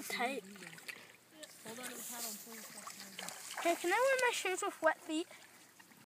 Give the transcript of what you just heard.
Okay, Hey, can I wear my shoes with wet feet?